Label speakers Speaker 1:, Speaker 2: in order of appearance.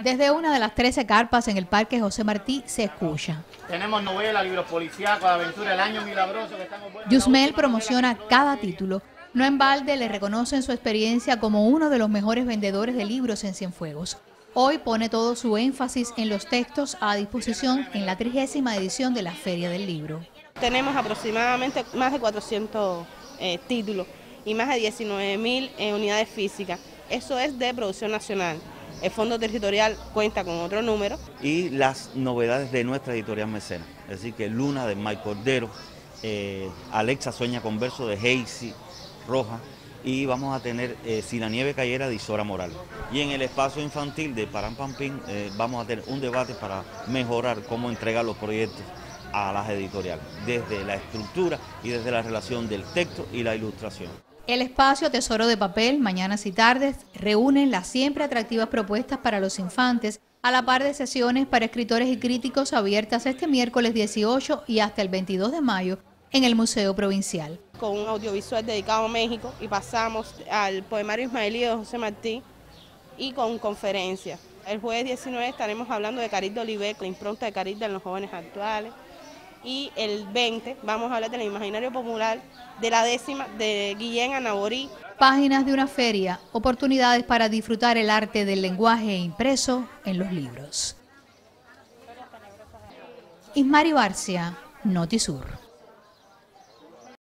Speaker 1: Desde una de las 13 carpas en el Parque José Martí se escucha.
Speaker 2: Tenemos novelas, libros policíacos, aventura, el año milagroso que estamos buenos.
Speaker 1: Yusmel promociona cada título. No en balde le reconocen su experiencia como uno de los mejores vendedores de libros en Cienfuegos. Hoy pone todo su énfasis en los textos a disposición en la trigésima edición de la Feria del Libro.
Speaker 3: Tenemos aproximadamente más de 400 eh, títulos y más de 19 mil eh, unidades físicas. Eso es de producción nacional. El Fondo Territorial cuenta con otro número.
Speaker 4: Y las novedades de nuestra editorial Mecena. Es decir, que Luna de Mike Cordero, eh, Alexa Sueña con verso de Hazy Roja, y vamos a tener eh, Si la nieve cayera de Isora Moral. Y en el espacio infantil de Parampampín eh, vamos a tener un debate para mejorar cómo entregar los proyectos a las editoriales, desde la estructura y desde la relación del texto y la ilustración.
Speaker 1: El espacio Tesoro de Papel, Mañanas y Tardes, reúnen las siempre atractivas propuestas para los infantes, a la par de sesiones para escritores y críticos abiertas este miércoles 18 y hasta el 22 de mayo en el Museo Provincial.
Speaker 3: Con un audiovisual dedicado a México y pasamos al poemario ismaelí de José Martí y con conferencias. El jueves 19 estaremos hablando de Carit de Oliver, la impronta de Carit en los jóvenes actuales. Y el 20 vamos a hablar del imaginario popular de la décima de Guillén Anaborí.
Speaker 1: Páginas de una feria, oportunidades para disfrutar el arte del lenguaje impreso en los libros. Ismari Barcia, Notisur.